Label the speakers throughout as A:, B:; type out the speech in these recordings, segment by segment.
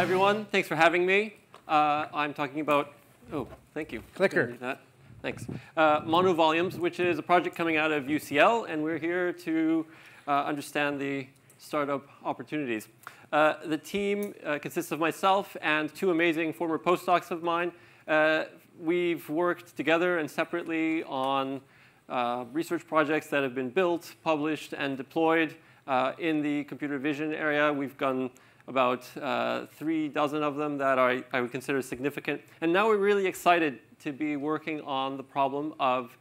A: Hi, everyone. Thanks for having me. Uh, I'm talking about, oh, thank you.
B: Clicker.
A: That. Thanks. Uh, monovolumes, which is a project coming out of UCL, and we're here to uh, understand the startup opportunities. Uh, the team uh, consists of myself and two amazing former postdocs of mine. Uh, we've worked together and separately on uh, research projects that have been built, published, and deployed uh, in the computer vision area. We've done about uh, three dozen of them that I would consider significant. And now we're really excited to be working on the problem of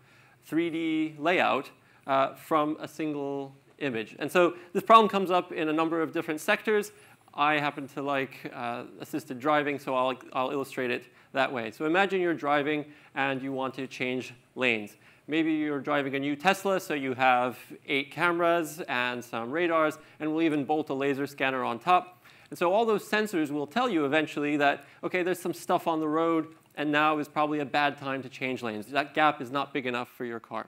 A: 3D layout uh, from a single image. And so this problem comes up in a number of different sectors. I happen to like uh, assisted driving, so I'll, I'll illustrate it that way. So imagine you're driving and you want to change lanes. Maybe you're driving a new Tesla, so you have eight cameras and some radars, and we'll even bolt a laser scanner on top. And so all those sensors will tell you eventually that, OK, there's some stuff on the road, and now is probably a bad time to change lanes. That gap is not big enough for your car.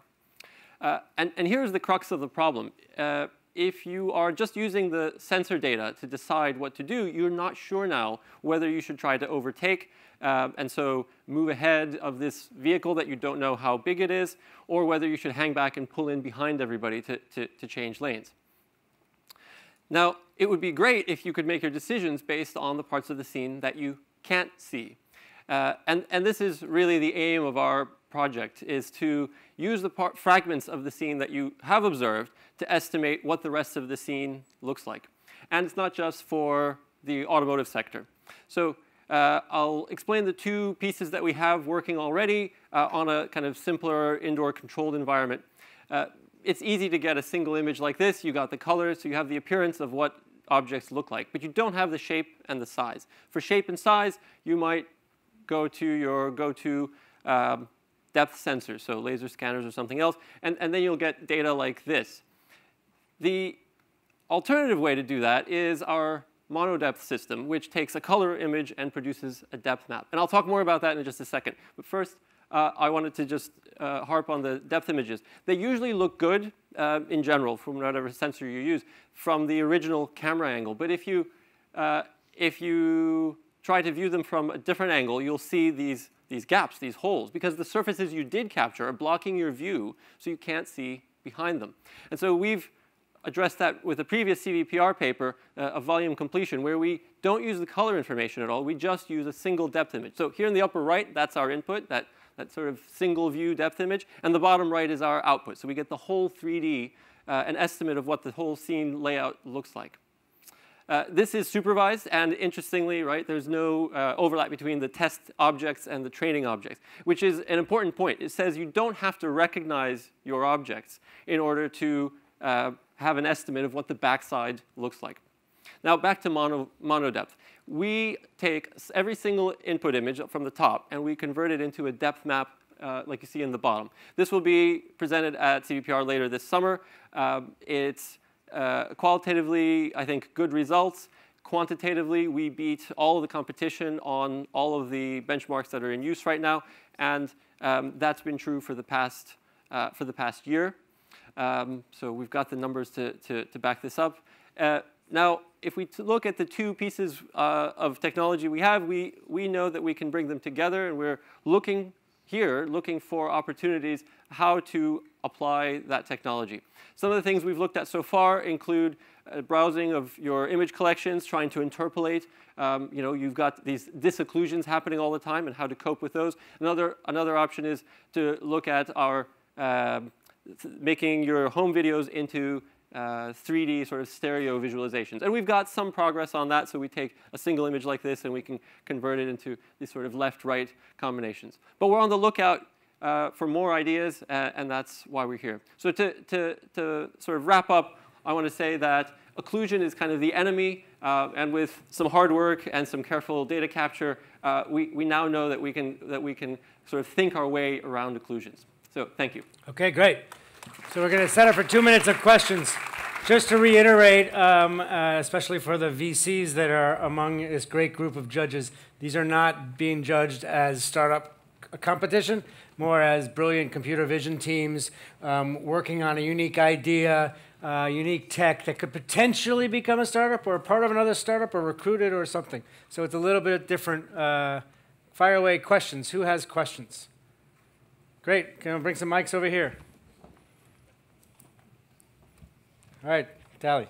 A: Uh, and, and here's the crux of the problem. Uh, if you are just using the sensor data to decide what to do, you're not sure now whether you should try to overtake uh, and so move ahead of this vehicle that you don't know how big it is, or whether you should hang back and pull in behind everybody to, to, to change lanes. Now, it would be great if you could make your decisions based on the parts of the scene that you can't see. Uh, and, and this is really the aim of our project, is to use the part, fragments of the scene that you have observed to estimate what the rest of the scene looks like. And it's not just for the automotive sector. So uh, I'll explain the two pieces that we have working already uh, on a kind of simpler indoor controlled environment. Uh, it's easy to get a single image like this. You got the colors, so you have the appearance of what objects look like, but you don't have the shape and the size. For shape and size, you might go to your go-to um, depth sensors, so laser scanners or something else, and, and then you'll get data like this. The alternative way to do that is our monodepth system, which takes a color image and produces a depth map. And I'll talk more about that in just a second. But first, uh, I wanted to just uh, harp on the depth images. They usually look good uh, in general from whatever sensor you use from the original camera angle. But if you, uh, if you try to view them from a different angle, you'll see these, these gaps, these holes, because the surfaces you did capture are blocking your view, so you can't see behind them. And so we've addressed that with a previous CVPR paper uh, of volume completion, where we don't use the color information at all. We just use a single depth image. So here in the upper right, that's our input, that, that sort of single view depth image. And the bottom right is our output. So we get the whole 3D, uh, an estimate of what the whole scene layout looks like. Uh, this is supervised, and interestingly, right, there's no uh, overlap between the test objects and the training objects, which is an important point. It says you don't have to recognize your objects in order to uh, have an estimate of what the backside looks like. Now back to mono, monodepth. We take every single input image from the top and we convert it into a depth map uh, like you see in the bottom. This will be presented at CVPR later this summer. Um, it's uh, qualitatively, I think, good results. Quantitatively, we beat all of the competition on all of the benchmarks that are in use right now, and um, that's been true for the past, uh, for the past year. Um, so we've got the numbers to, to, to back this up. Uh, now, if we look at the two pieces uh, of technology we have, we, we know that we can bring them together, and we're looking here, looking for opportunities how to apply that technology. Some of the things we've looked at so far include uh, browsing of your image collections, trying to interpolate. Um, you know, you've got these disocclusions happening all the time and how to cope with those. Another, another option is to look at our um, making your home videos into uh, 3D sort of stereo visualizations. And we've got some progress on that, so we take a single image like this and we can convert it into these sort of left-right combinations. But we're on the lookout uh, for more ideas, uh, and that's why we're here. So to, to, to sort of wrap up, I want to say that occlusion is kind of the enemy, uh, and with some hard work and some careful data capture, uh, we, we now know that we, can, that we can sort of think our way around occlusions. So thank you.
B: Okay, great. So we're going to set up for two minutes of questions. Just to reiterate, um, uh, especially for the VCs that are among this great group of judges, these are not being judged as startup competition, more as brilliant computer vision teams um, working on a unique idea, uh, unique tech that could potentially become a startup or a part of another startup or recruited or something. So it's a little bit different. Uh, fire away questions. Who has questions? Great. Can I bring some mics over here? All right, Tali.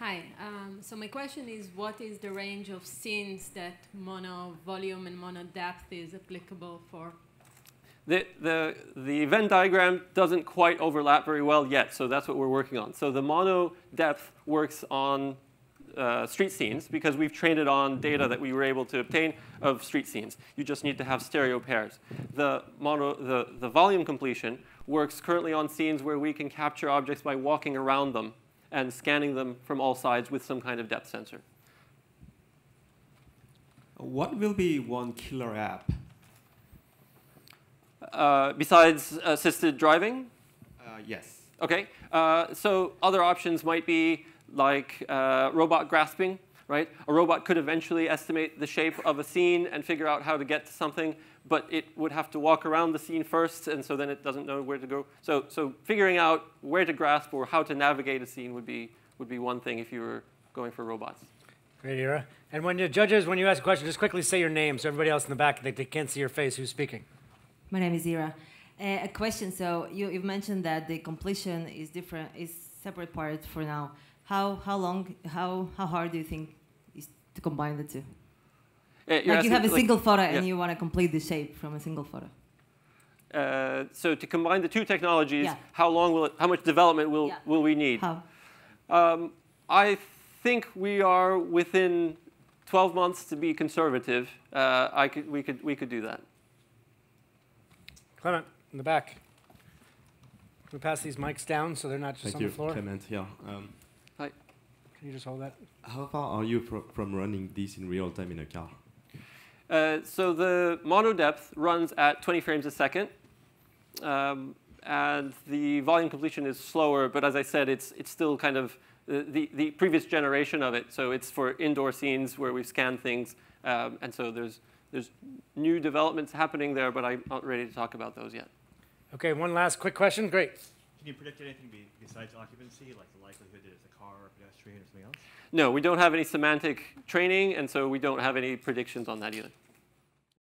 C: Hi. Um, so my question is, what is the range of scenes that mono volume and mono depth is applicable for?
A: The, the, the Venn diagram doesn't quite overlap very well yet, so that's what we're working on. So the mono depth works on uh, street scenes because we've trained it on data that we were able to obtain of street scenes. You just need to have stereo pairs. The, mono, the, the volume completion works currently on scenes where we can capture objects by walking around them and scanning them from all sides with some kind of depth sensor.
D: What will be one killer app?
A: Uh, besides assisted driving?
D: Uh, yes.
A: Okay, uh, so other options might be like uh, robot grasping, right? A robot could eventually estimate the shape of a scene and figure out how to get to something, but it would have to walk around the scene first, and so then it doesn't know where to go. So, so figuring out where to grasp or how to navigate a scene would be, would be one thing if you were going for robots.
B: Great, Ira. And when the judges, when you ask a question, just quickly say your name so everybody else in the back, they, they can't see your face who's speaking.
E: My name is Ira. Uh, a question. So you, you've mentioned that the completion is different, is separate part for now. How how long, how how hard do you think is to combine the two?
A: Uh, you're
E: like you have a
A: like-
E: single photo
A: yeah.
E: and you want to complete the shape from a single photo.
A: Uh, so to combine the two technologies,
E: Yeah.
A: how long will it, how much development will,
E: Yeah.
A: will we need?
E: How?
A: Um, I think we are within 12 months to be conservative. Uh, I could, we, could, we could do that.
B: Clement, in the back. Can we pass these mics down so they're not just
D: Thank
B: on
D: you,
B: the floor?
D: Clement. Yeah. Um,
A: Hi.
B: Can you just hold that?
D: how far are you fro- from running this in real time in a car?
A: Uh, so the mono depth runs at 20 frames a second. Um, and the volume completion is slower, but as I said, it's, it's still kind of the, the, the previous generation of it. So it's for indoor scenes where we scan things. Um, and so there's, there's new developments happening there, but I'm not ready to talk about those yet.
B: Okay, one last quick question. Great.
F: Can you predict anything besides occupancy, like the likelihood that it's a car or a pedestrian or something else?
A: No, we don't have any semantic training, and so we don't have any predictions on that either.